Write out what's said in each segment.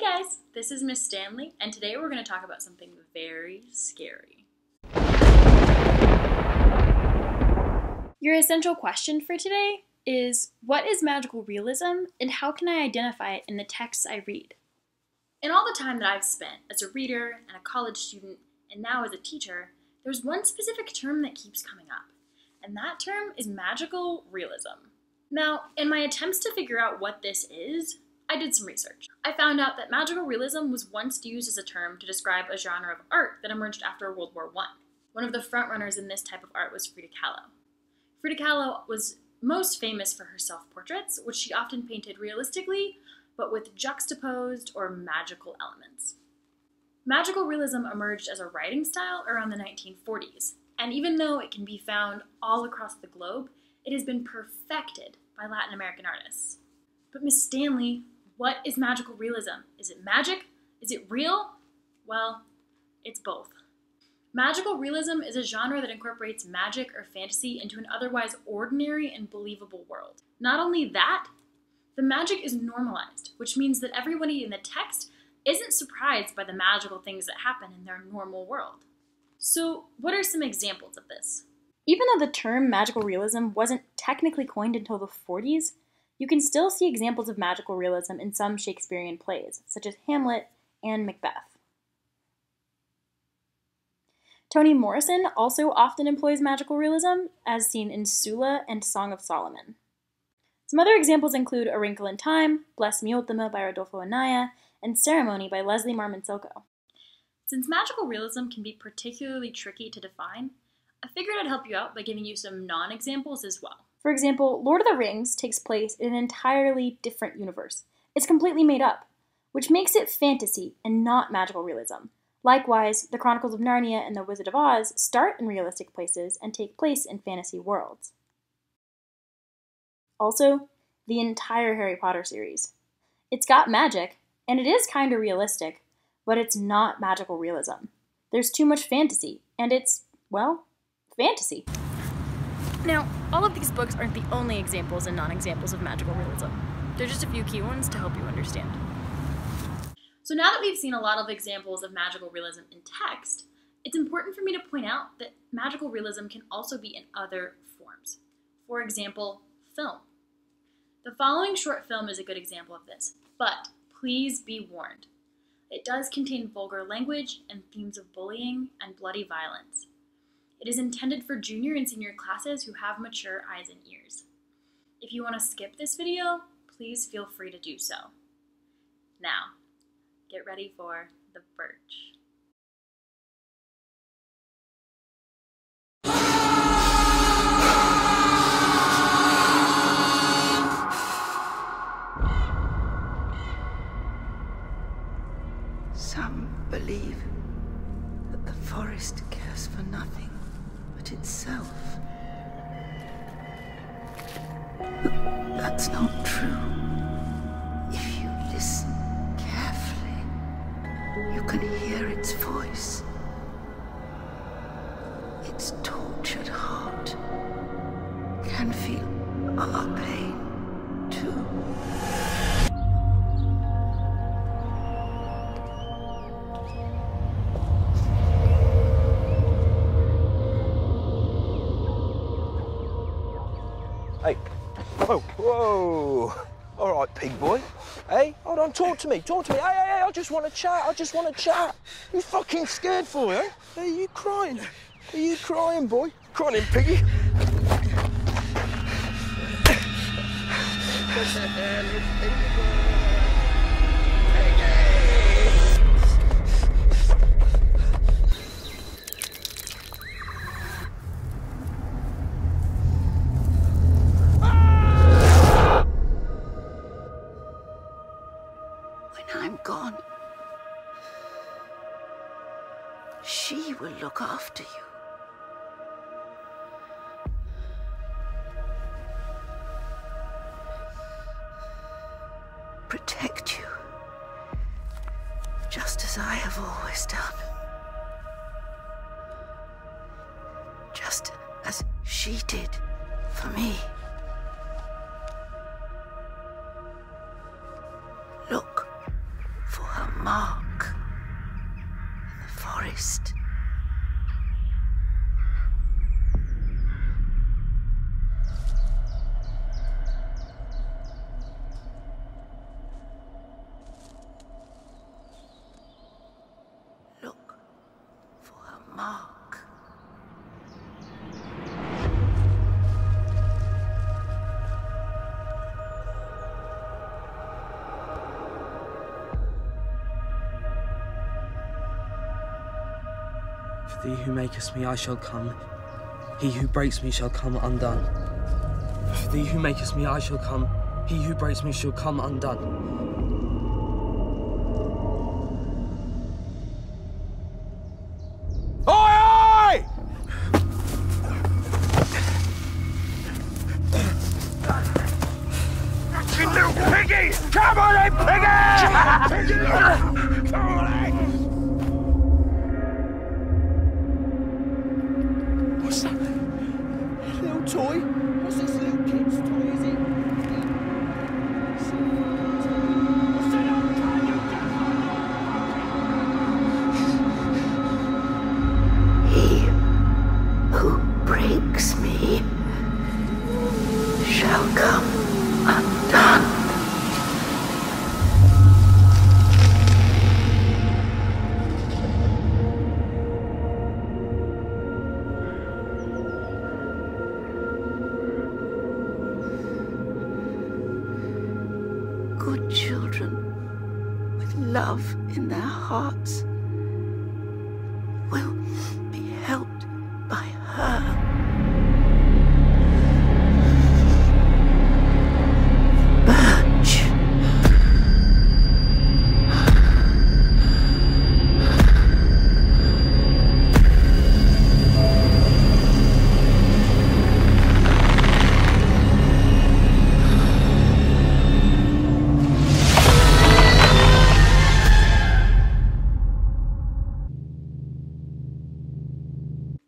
guys, this is Miss Stanley, and today we're going to talk about something very scary. Your essential question for today is What is magical realism, and how can I identify it in the texts I read? In all the time that I've spent as a reader and a college student, and now as a teacher, there's one specific term that keeps coming up, and that term is magical realism. Now, in my attempts to figure out what this is, I did some research. I found out that magical realism was once used as a term to describe a genre of art that emerged after World War I. One of the frontrunners in this type of art was Frida Kahlo. Frida Kahlo was most famous for her self portraits, which she often painted realistically, but with juxtaposed or magical elements. Magical realism emerged as a writing style around the 1940s, and even though it can be found all across the globe, it has been perfected by Latin American artists. But Miss Stanley, what is magical realism? Is it magic? Is it real? Well, it's both. Magical realism is a genre that incorporates magic or fantasy into an otherwise ordinary and believable world. Not only that, the magic is normalized, which means that everybody in the text isn't surprised by the magical things that happen in their normal world. So, what are some examples of this? Even though the term magical realism wasn't technically coined until the 40s, you can still see examples of magical realism in some Shakespearean plays, such as Hamlet and Macbeth. Toni Morrison also often employs magical realism, as seen in Sula and Song of Solomon. Some other examples include A Wrinkle in Time, Bless Me Ultima by Rudolfo Anaya, and Ceremony by Leslie Marmon Silko. Since magical realism can be particularly tricky to define, I figured I'd help you out by giving you some non examples as well. For example, Lord of the Rings takes place in an entirely different universe. It's completely made up, which makes it fantasy and not magical realism. Likewise, the Chronicles of Narnia and The Wizard of Oz start in realistic places and take place in fantasy worlds. Also, the entire Harry Potter series. It's got magic, and it is kind of realistic, but it's not magical realism. There's too much fantasy, and it's, well, fantasy. Now, all of these books aren't the only examples and non examples of magical realism. They're just a few key ones to help you understand. So, now that we've seen a lot of examples of magical realism in text, it's important for me to point out that magical realism can also be in other forms. For example, film. The following short film is a good example of this, but please be warned. It does contain vulgar language and themes of bullying and bloody violence. It is intended for junior and senior classes who have mature eyes and ears. If you want to skip this video, please feel free to do so. Now, get ready for the birch. That's not true. If you listen carefully, you can hear its voice. Its tortured heart can feel our pain Hey. Oh, whoa. All right, pig boy. Hey, hold on, talk to me, talk to me. Hey, hey, hey, I just want to chat, I just want to chat. You fucking scared for eh? Hey, you crying? Are you crying, boy? Crying in, piggy. When look after you. Protect you, just as I have always done. Just as she did for me. Look for her. mark in the forest. Thee who makest me, I shall come. He who breaks me shall come undone. Thee who makest me, I shall come. He who breaks me shall come undone. Hearts will be helped by her.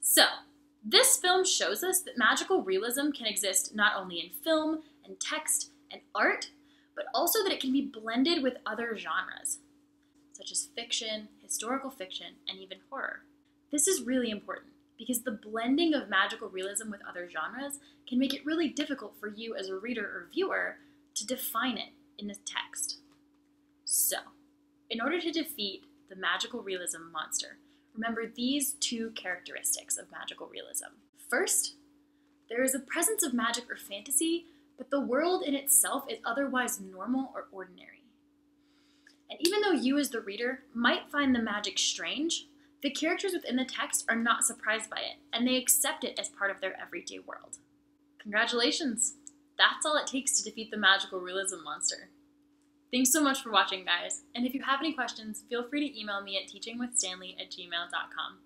So, this film shows us that magical realism can exist not only in film and text and art, but also that it can be blended with other genres, such as fiction, historical fiction, and even horror. This is really important because the blending of magical realism with other genres can make it really difficult for you as a reader or viewer to define it in a text. So, in order to defeat the magical realism monster, remember these two characteristics of magical realism. First, there is a presence of magic or fantasy, but the world in itself is otherwise normal or ordinary. And even though you, as the reader, might find the magic strange, the characters within the text are not surprised by it, and they accept it as part of their everyday world. Congratulations! That's all it takes to defeat the magical realism monster. Thanks so much for watching, guys. And if you have any questions, feel free to email me at teachingwithstanley at gmail.com.